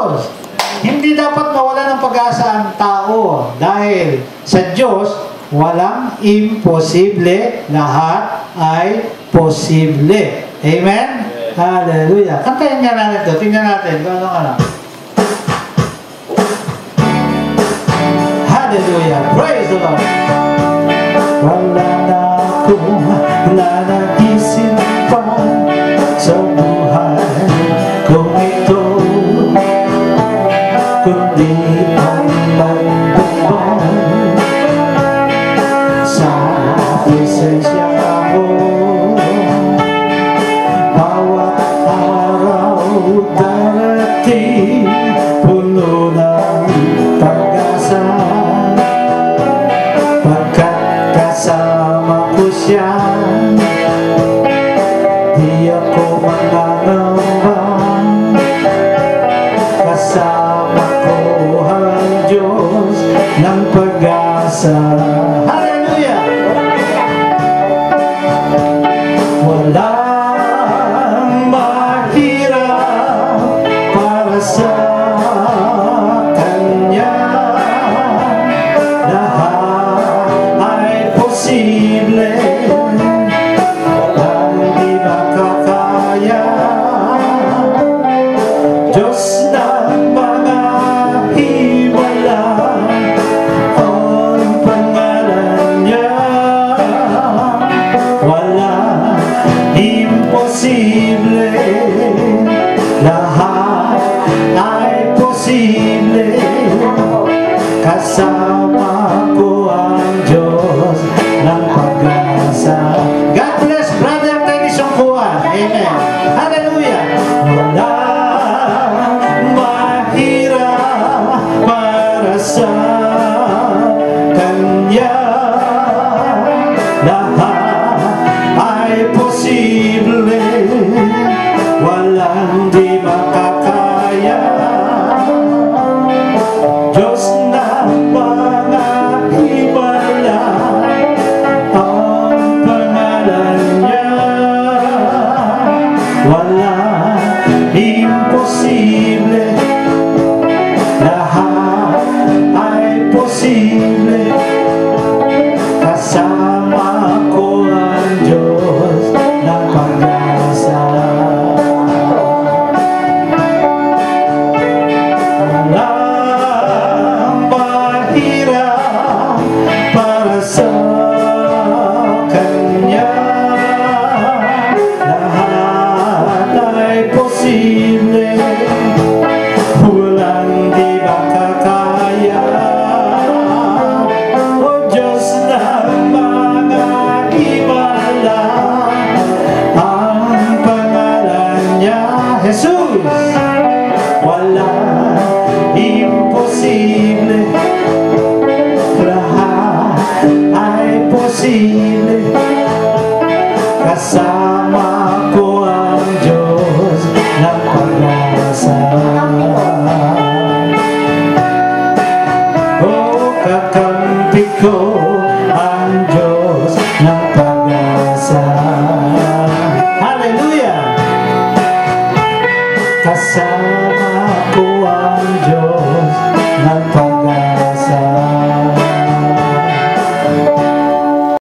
Diyos. Hindi dapat mawala ng pag-asa ang tao dahil sa Diyos, walang imposible, lahat ay posible. Amen? Hallelujah. Kantayin nga natin ito. Tingnan natin kung ano ano. Hallelujah. Praise the Lord. Wala na akong nanagising pa sa buhay darating puno ng pag-asa pagkat kasama ko siya di ako mananamba kasama ko ang Diyos ng pag-asa Hallelujah! Kasama ko ang pag-asa God bless Brother Dennis Ongkuan Amen. Hallelujah. Wala mahirap para sa Kanya Lahat ay posible a impossível imposible trabajar, ah, ah, es imposible casar.